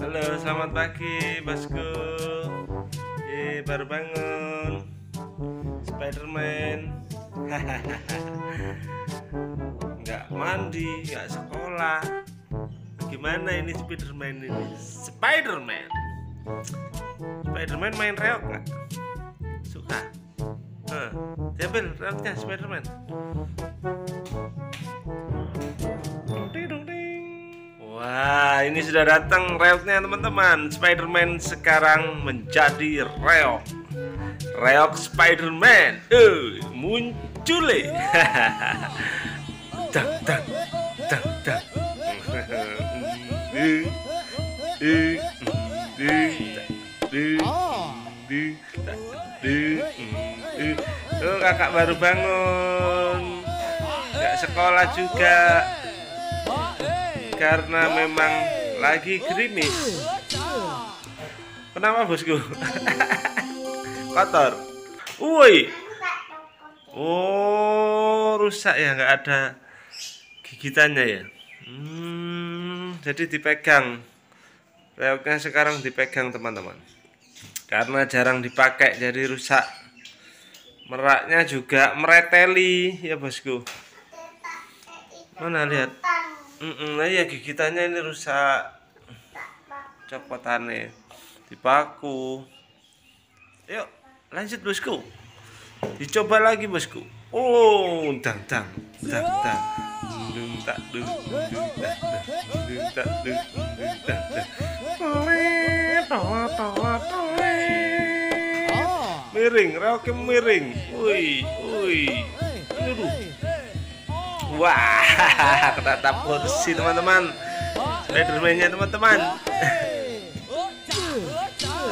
Halo, selamat pagi, bosku. Eh, baru bangun. Spiderman. Nggak mandi, nggak sekolah. Gimana ini Spiderman ini? Spiderman. Spiderman main reok nggak? Suka. Hah, diambil reoknya Spiderman. Wah, ini sudah datang reoknya teman-teman. Spiderman sekarang menjadi reok. Reok Spiderman. Eh, muncul eh. Dang, dang, dang, dang. Oh, kakak baru bangun. Gak sekolah juga karena memang lagi gerimis. Kenapa bosku? Kotor. Woi. Oh, rusak ya, nggak ada gigitannya ya. Hmm, jadi dipegang. Reoknya sekarang dipegang teman-teman. Karena jarang dipakai jadi rusak. Meraknya juga mereteli ya bosku. Mana lihat? Mm nah iya gigitannya ini rusak copotannya dipaku yuk lanjut bosku dicoba lagi bosku oh dang dang dang dang dung tak dung dung tak dung tak dung dung tak miring reoknya miring woi aduh Wah, ketata kursi teman-teman. Spiderman-nya teman-teman.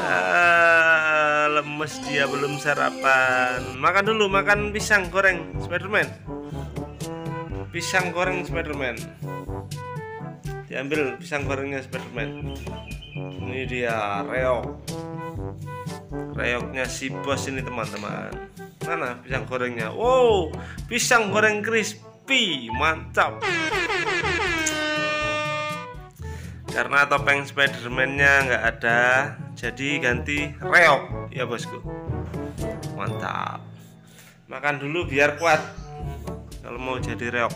Ah, lemes dia belum sarapan. Makan dulu, makan pisang goreng Spiderman. Pisang goreng Spiderman. Diambil pisang gorengnya Spiderman. Ini dia reok. Reoknya si bos ini teman-teman. Mana pisang gorengnya? Wow, pisang goreng crispy mantap. Karena topeng Spiderman-nya nggak ada jadi ganti reok. Ya bosku. Mantap. Makan dulu biar kuat. Kalau mau jadi reok.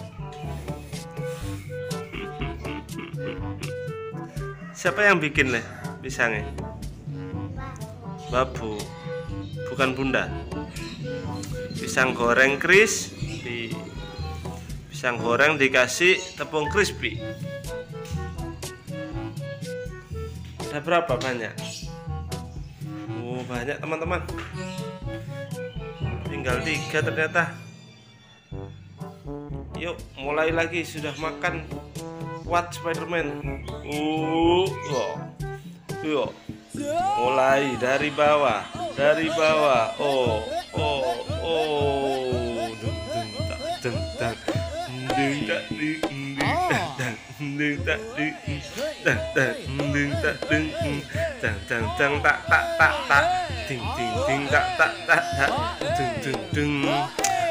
Siapa yang bikin leh pisangnya babu. Bukan bunda. Pisang goreng crispy pisang goreng dikasih tepung crispy. Ada berapa banyak? Oh banyak teman-teman. Tinggal tiga ternyata. Yuk mulai lagi. Sudah makan kuat Spiderman. Uh oh. yuk. Mulai dari bawah dari bawah. Oh oh oh. Dung dung tak dung tak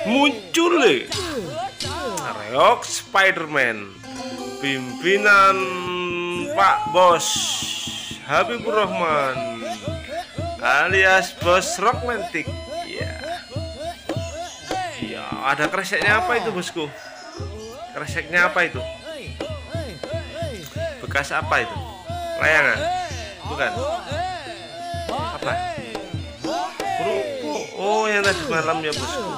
muncul reok Spiderman. Pimpinan Pak Bos Habib Rahman. Alias Bos Rockmantik. Ya ya ada kreseknya apa itu bosku? Kreseknya apa itu? Bekas apa itu? Layangan? Bukan? Apa? Kerupuk oh yang tadi malam ya bosku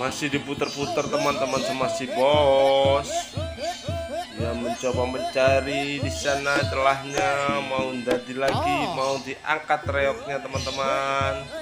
masih diputar-putar teman-teman sama si bos. Dia mencoba mencari di sana celahnya. Mau jadi lagi mau diangkat reoknya teman-teman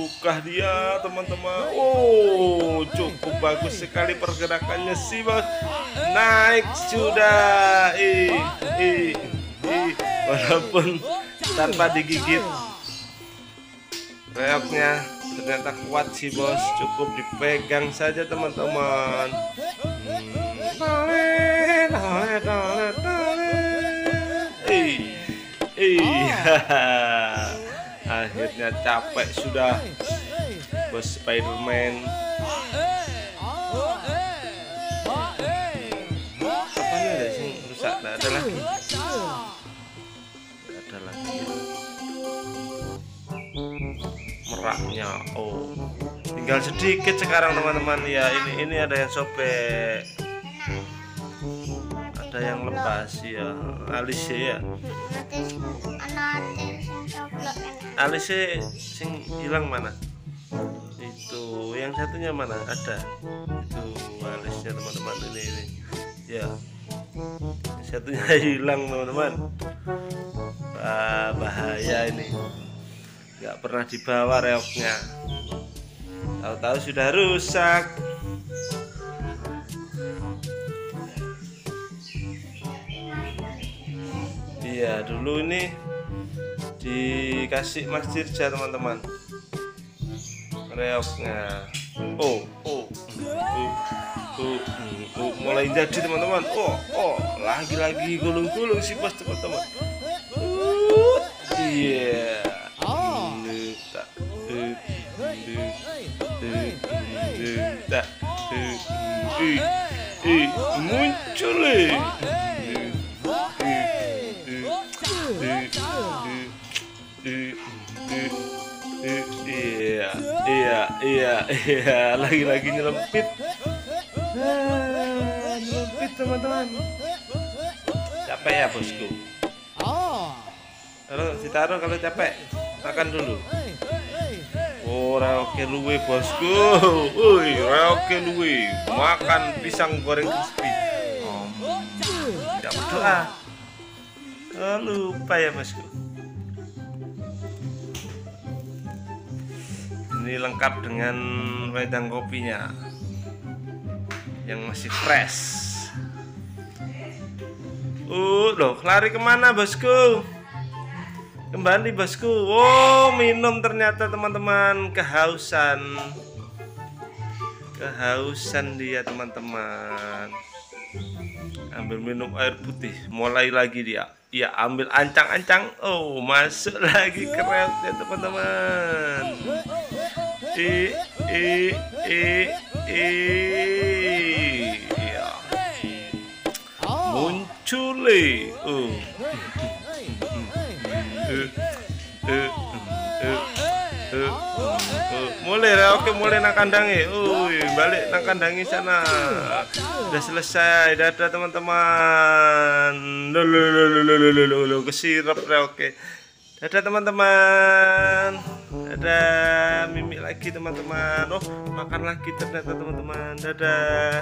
mampukah dia teman-teman. Oh cukup bagus sekali pergerakannya sih bos Naik sudah. Ih, ih. walaupun tanpa digigit. Reoknya ternyata kuat sih bos. Cukup dipegang saja teman-teman. Iya akhirnya capek sudah. Bos Spiderman. Apa nih ada sih? Rusak nggak ada lagi. Nggak ada lagi. Ya. meraknya oh. Tinggal sedikit sekarang teman-teman. Ya ini ini ada yang sobek ada yang lepas ya alisnya ya. Alisnya sing hilang mana? Itu yang satunya mana? Ada. Itu alisnya teman-teman ini ini. Ya. Satunya hilang teman-teman. Bahaya ini. Nggak pernah dibawa reoknya. Tahu-tahu sudah rusak iya dulu ini dikasih masjid ya teman-teman. Reoknya. Oh oh. Oh, oh, oh, mulai jadi teman-teman. Oh oh. Lagi-lagi gulung-gulung sih bos teman-teman. Iya. Muncul iya iya iya iya lagi-lagi nyelempit nyelempit teman-teman capek ya bosku kalau ditaruh kalau capek makan dulu Oh, oke luwe bosku. Woi, oke luwe. Makan pisang goreng crispy. Oh, tidak berdoa. Oh, lupa ya bosku. Ini lengkap dengan wedang kopinya yang masih fresh. Uh, loh, lari ke mana bosku? kembali bosku. Oh minum ternyata teman-teman. Kehausan. Kehausan dia teman-teman. Ambil minum air putih. Mulai lagi dia. Ya ambil ancang-ancang. Oh masuk lagi ke ya teman-teman ya muncul oh mulai ya oke mulai nang kandangi Uy, balik nang kandangi sana udah selesai dadah teman-teman lo kesirap ya oke dadah teman-teman. Dadah mimik lagi teman-teman. Oh makan lagi ternyata teman-teman. Dadah